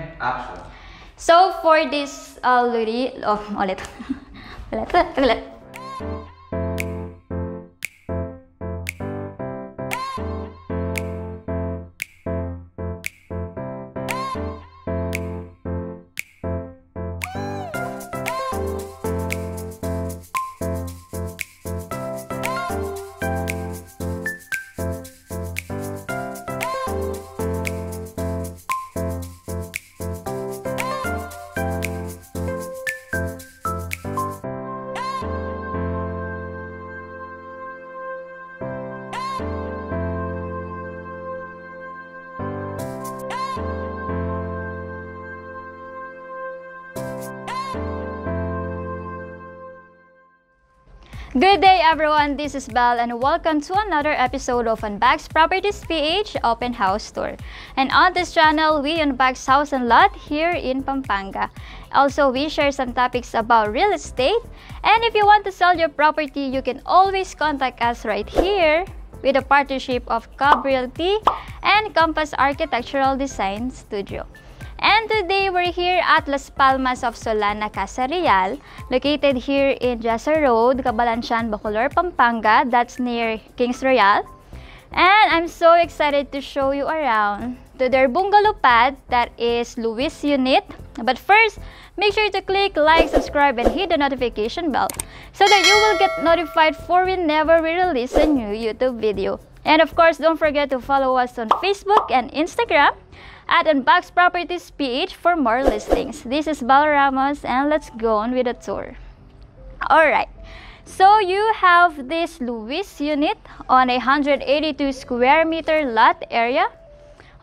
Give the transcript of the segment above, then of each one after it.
Action. So for this uh, luri, oh, ulit. ulit, ulit. Good day everyone, this is Belle and welcome to another episode of Unbags Properties PH Open House Tour. And on this channel, we unbox house and lot here in Pampanga. Also, we share some topics about real estate. And if you want to sell your property, you can always contact us right here with a partnership of Cobb Realty and Compass Architectural Design Studio. And today we're here at Las Palmas of Solana, Casa Real, located here in Jasa Road, Cabalansian, Bacolor, Pampanga. That's near Kings Royal. And I'm so excited to show you around to their bungalow pad that is Luis Unit. But first, make sure to click like, subscribe, and hit the notification bell so that you will get notified for whenever we release a new YouTube video. And of course, don't forget to follow us on Facebook and Instagram at Unbox Properties PH for more listings. This is Bal Ramos and let's go on with the tour. Alright, so you have this Luis unit on a 182 square meter lot area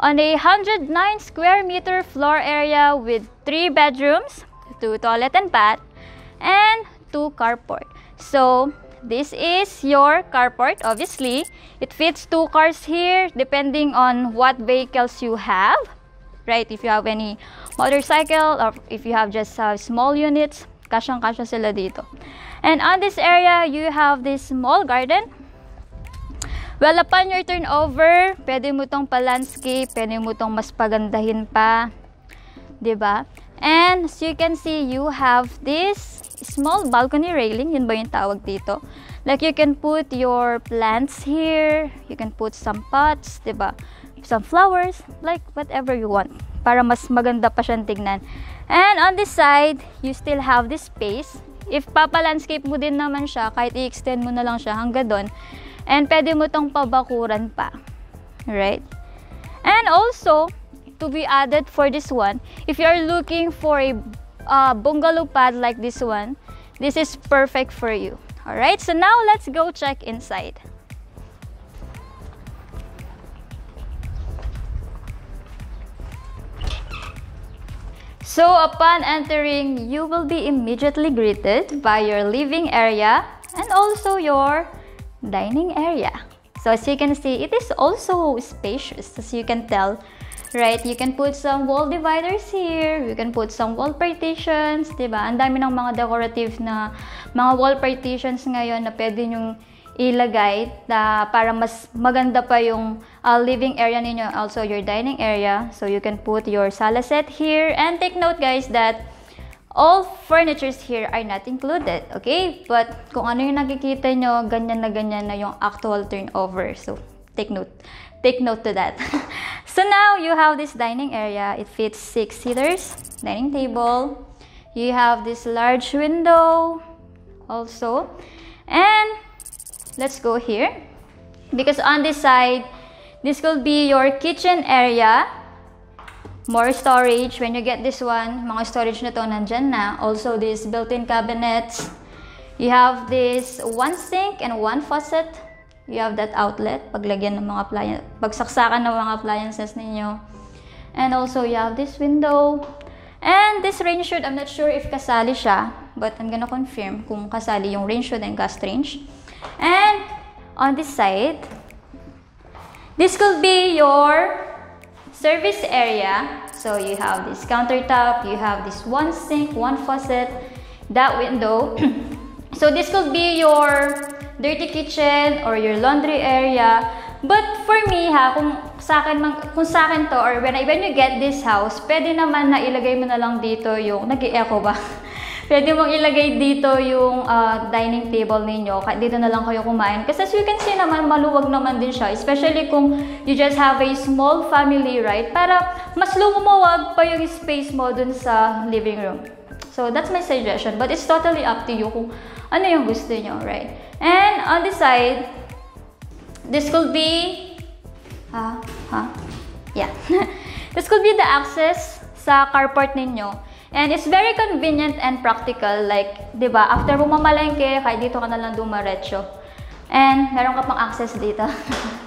on a 109 square meter floor area with 3 bedrooms, 2 toilet and bath, and 2 carport. So, this is your carport, obviously. It fits two cars here depending on what vehicles you have, right? If you have any motorcycle or if you have just uh, small units, kasyang-kasya sila dito. And on this area, you have this small garden. Well, upon your turnover, pwede mo tong pa-landscape, pwede mo tong mas pagandahin pa. ba? And as you can see, you have this small balcony railing. Yun ba yung tawag dito? Like you can put your plants here. You can put some pots, 'di ba? Some flowers, like whatever you want. Para mas maganda pa siyang tignan. And on this side, you still have this space. If papa-landscape mo din naman siya, kahit i-extend mo na lang siya hanggang doon. And pwede mo tong pabakuran pa. Right? And also, to be added for this one, if you're looking for a uh, bungalow pad like this one, this is perfect for you. Alright, so now let's go check inside. So upon entering, you will be immediately greeted by your living area and also your dining area. So as you can see, it is also spacious as you can tell right? You can put some wall dividers here. You can put some wall partitions, di ba? Ang dami ng mga decorative na mga wall partitions ngayon na pwede nyong ilagay na para mas maganda pa yung uh, living area ninyo, also your dining area. So you can put your sala set here. And take note guys that all furnitures here are not included, okay? But kung ano yung nakikita nyo, ganyan na ganyan na yung actual turnover. So take note. Take note to that. so now you have this dining area. It fits six seaters, dining table. You have this large window also. And let's go here. Because on this side, this will be your kitchen area. More storage. When you get this one, mga storage na to nandyan na. Also, this built-in cabinets. You have this one sink and one faucet. You have that outlet, paglagyan ng mga appliances, pagsaksakan ng mga appliances ninyo. And also, you have this window. And this range hood, I'm not sure if kasali siya, but I'm gonna confirm kung kasali yung range hood and gas range. And on this side, this could be your service area. So you have this countertop, you have this one sink, one faucet, that window. so this could be your dirty kitchen or your laundry area. But for me ha, kung sa akin, kung sa akin to, or when, when you get this house, pwede naman na ilagay mo na lang dito yung, nag-i-echo ba? pwede mong ilagay dito yung uh, dining table ninyo. Dito na lang kayo kumain. Kasi as you can see naman, maluwag naman din siya. Especially kung you just have a small family, right? Para mas lumawag pa yung space mo dun sa living room. So, that's my suggestion. But it's totally up to you kung ano yung gusto nyo, right? And on the side, this could be, ah, huh? Yeah. this could be the access sa carport ninyo. And it's very convenient and practical. Like, di ba, after mo mamalengke, kahit dito ka na lang. And meron ka pang access dito.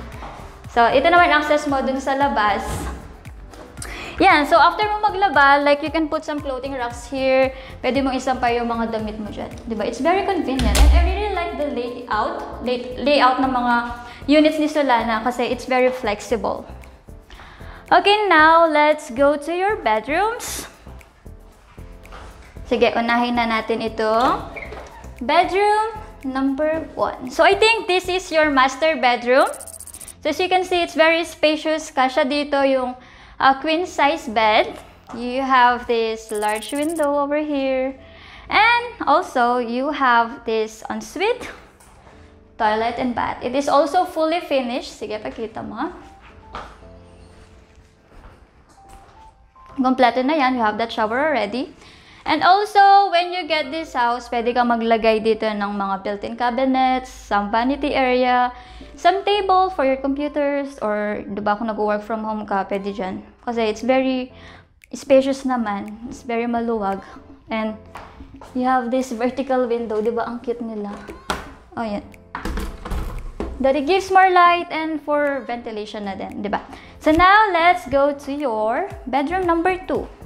so, ito naman access mo dun sa labas. Yan, so after mo maglaba, like you can put some clothing racks here. Pwede mong isampay yung mga damit mo dyan. Diba? It's very convenient. And I really like the layout, lay, layout ng mga units ni Solana kasi it's very flexible. Okay, now let's go to your bedrooms. Sige, unahin na natin ito. Bedroom number one. So I think this is your master bedroom. So as you can see, it's very spacious. Kasha dito yung a queen size bed. You have this large window over here. And also, you have this ensuite, toilet and bath. It is also fully finished. Sige, pakita mo. Kompleto na yan. You have that shower already. And also, when you get this house, pwede ka maglagay dito ng mga built-in cabinets, some vanity area, some table for your computers, or diba kung nag-work from home ka, pwede dyan. Kasi it's very spacious naman. It's very maluwag. And you have this vertical window, diba ang cute nila. Oh, yan. That it gives more light and for ventilation na din, diba? So now, let's go to your bedroom number 2.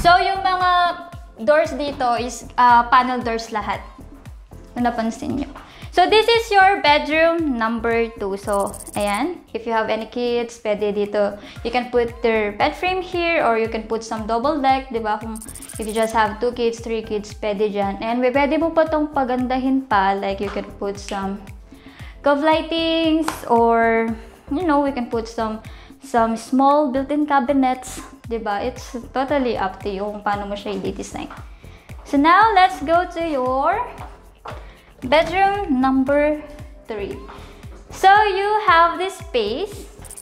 So, yung mga doors dito is uh, panel doors lahat. Kung napansin nyo. So, this is your bedroom number 2. So, ayan. If you have any kids, pwede dito. You can put their bed frame here or you can put some double deck, ba? Kung if you just have 2 kids, 3 kids, pwede dyan. And pwede mo pa itong pagandahin pa. Like, you can put some cove lightings or, you know, we can put some some small built-in cabinets ba? It's totally up to you kung paano mo siya i-design. So now, let's go to your bedroom number 3. So you have this space,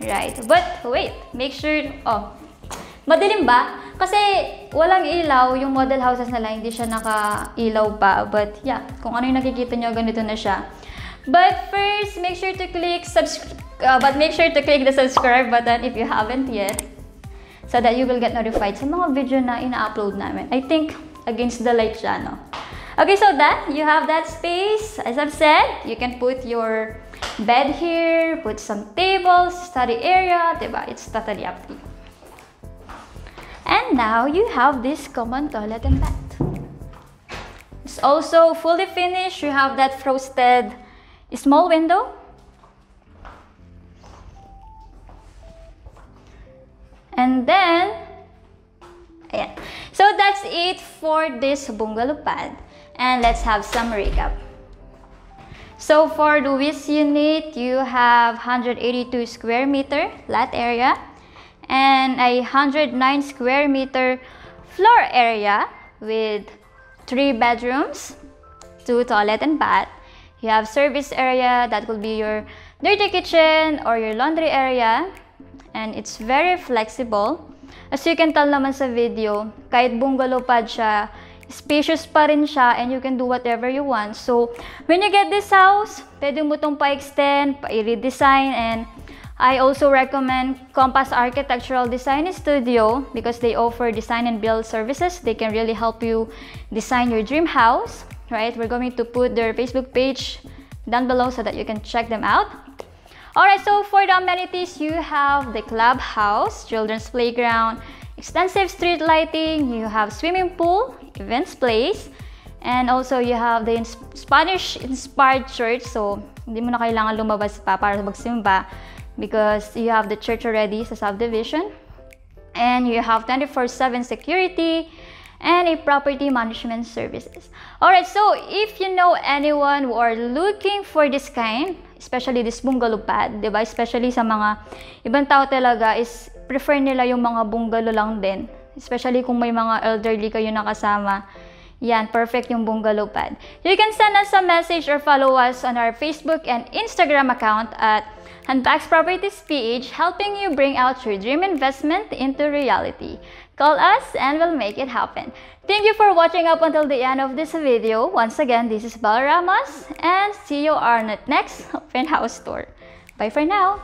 right? But wait, make sure, oh, madilim ba? Kasi walang ilaw, yung model houses nila, hindi siya naka-ilaw pa. But yeah, kung ano yung nakikita nyo, ganito na siya. But first, make sure to click subscribe, uh, but make sure to click the subscribe button if you haven't yet so that you will get notified sa mga video na ina-upload namin. I think against the light siya, no? Okay, so that, you have that space. As I've said, you can put your bed here, put some tables, study area, diba? It's totally up to you. And now, you have this common toilet and bath. It's also fully finished. You have that frosted small window And then, ayan. So that's it for this bungalow pad. And let's have some recap. So for the Wiz unit, you have 182 square meter lot area and a 109 square meter floor area with three bedrooms, two toilet and bath. You have service area that will be your dirty kitchen or your laundry area and it's very flexible. As you can tell naman sa video, kahit bungalow pad siya, spacious pa rin siya and you can do whatever you want. So, when you get this house, pwede mo itong pa-extend, pa-redesign, and I also recommend Compass Architectural Design Studio because they offer design and build services. They can really help you design your dream house, right? We're going to put their Facebook page down below so that you can check them out. Alright, so for the amenities, you have the clubhouse, children's playground, extensive street lighting, you have swimming pool, events place, and also you have the Spanish-inspired church. So, hindi mo na kailangan lumabas pa para magsimba because you have the church already sa subdivision. And you have 24-7 security, and a property management services. Alright, so if you know anyone who are looking for this kind, especially this bungalow pad, 'di ba? Especially sa mga ibang tao talaga is prefer nila yung mga bungalow lang din. Especially kung may mga elderly kayo nakasama. Yan, perfect yung bungalow pad. You can send us a message or follow us on our Facebook and Instagram account at Handbags Properties PH, helping you bring out your dream investment into reality. Call us and we'll make it happen. Thank you for watching up until the end of this video. Once again, this is Bal Ramos and see you on the next open house tour. Bye for now!